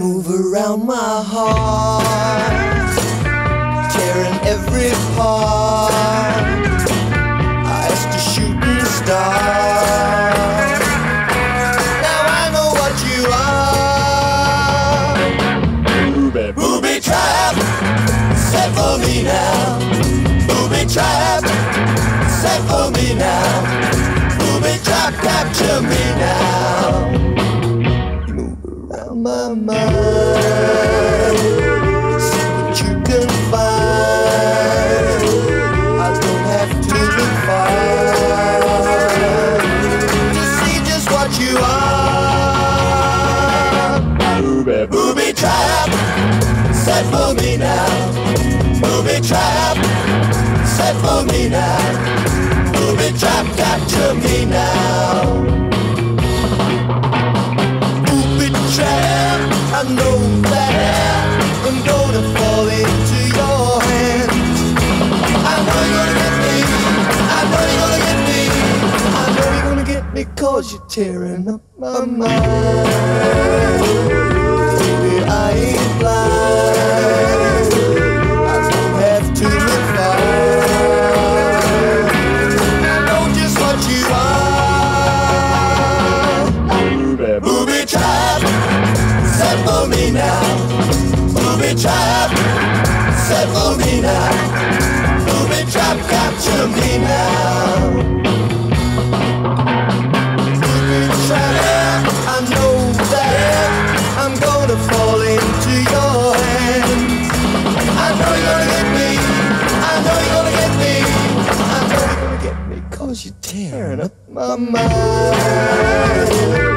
move around my heart, tearing every part. I asked a shooting star. Now I know what you are. Booby, booby trap, set for me now. Booby trap, set for me now. Booby trap, capture me now. Set for me now. Booby trap, set for me now. Booby trap, capture me now. Booby trap, I know that I'm gonna fall into your hands. I know you're gonna get me. I know you're gonna get me. I know you're gonna get me cause you're tearing up my mind. For me. Booby trap, capture me now. Booby trap, I know that I'm gonna fall into your hands. I know you're gonna get me. I know you're gonna get me. I know you're gonna get me cause you're tearing up my mind.